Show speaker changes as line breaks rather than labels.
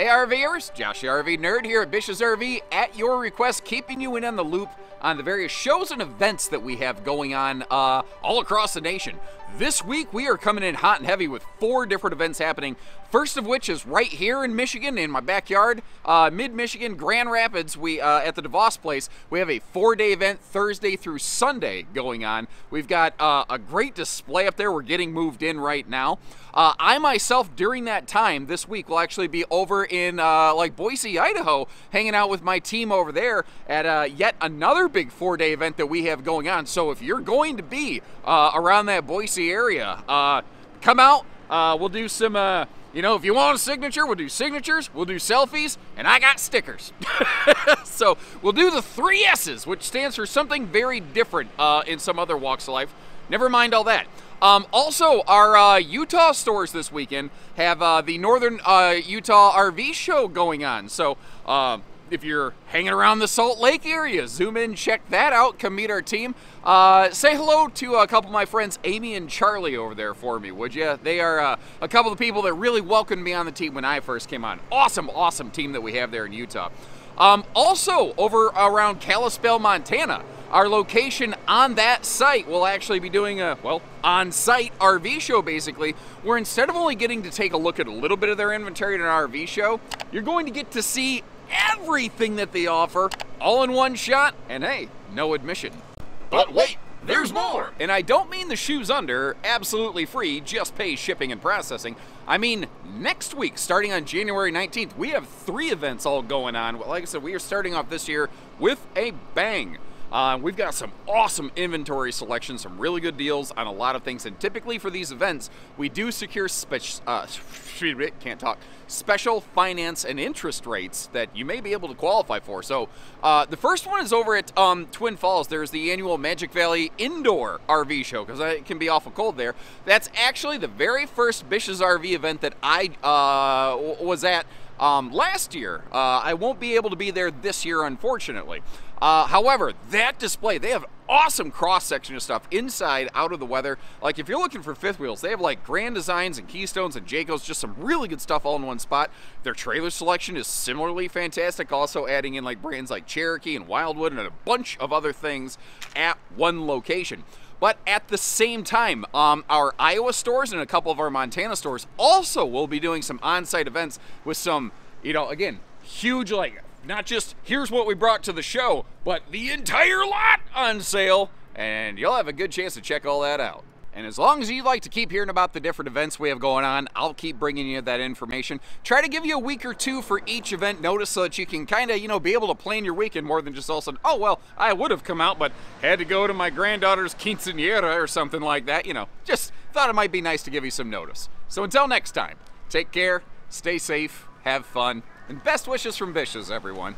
Hey RVers, Josh RV Nerd here at Bish's RV at your request, keeping you in on the loop on the various shows and events that we have going on uh, all across the nation. This week we are coming in hot and heavy with four different events happening. First of which is right here in Michigan, in my backyard, uh, mid Michigan, Grand Rapids. We uh, at the DeVos place. We have a four-day event Thursday through Sunday going on. We've got uh, a great display up there. We're getting moved in right now. Uh, I myself, during that time this week, will actually be over in uh, like Boise, Idaho, hanging out with my team over there at uh, yet another big four-day event that we have going on. So if you're going to be around that Boise area, come out. we'll do some you know, if you want a signature, we'll do signatures, we'll do selfies, and I got stickers. so we'll do the three S's, which stands for something very different uh, in some other walks of life. Never mind all that. Um, also, our uh, Utah stores this weekend have uh, the Northern uh, Utah RV show going on. So um, if you're hanging around the Salt Lake area, zoom in, check that out, come meet our team. Uh, say hello to a couple of my friends, Amy and Charlie, over there for me, would you? They are uh, a couple of people that really welcomed me on the team when I first came on. Awesome, awesome team that we have there in Utah. Um, also, over around Kalispell, Montana, our location on that site will actually be doing a, well, on site RV show basically, where instead of only getting to take a look at a little bit of their inventory at an RV show, you're going to get to see everything that they offer all in one shot, and hey, no admission.
But wait, there's more!
And I don't mean the shoes under, absolutely free, just pay shipping and processing. I mean, next week, starting on January 19th, we have three events all going on. Like I said, we are starting off this year with a bang. Uh, we've got some awesome inventory selection, some really good deals on a lot of things. And typically for these events, we do secure special, uh, can't talk, special finance and interest rates that you may be able to qualify for. So uh, the first one is over at um, Twin Falls. There's the annual Magic Valley Indoor RV Show because it can be awful cold there. That's actually the very first Bish's RV event that I uh, was at um, last year. Uh, I won't be able to be there this year, unfortunately. Uh, however, that display, they have awesome cross section of stuff inside, out of the weather. Like if you're looking for fifth wheels, they have like Grand Designs and Keystones and Jaycos, just some really good stuff all in one spot. Their trailer selection is similarly fantastic, also adding in like brands like Cherokee and Wildwood and a bunch of other things at one location. But at the same time, um, our Iowa stores and a couple of our Montana stores also will be doing some on-site events with some, you know, again, huge like not just here's what we brought to the show, but the entire lot on sale, and you'll have a good chance to check all that out. And as long as you like to keep hearing about the different events we have going on, I'll keep bringing you that information. Try to give you a week or two for each event notice so that you can kind of, you know, be able to plan your weekend more than just all of a sudden, oh, well, I would have come out, but had to go to my granddaughter's quinceanera or something like that. You know, just thought it might be nice to give you some notice. So until next time, take care, stay safe, have fun, and best wishes from Bish's, everyone.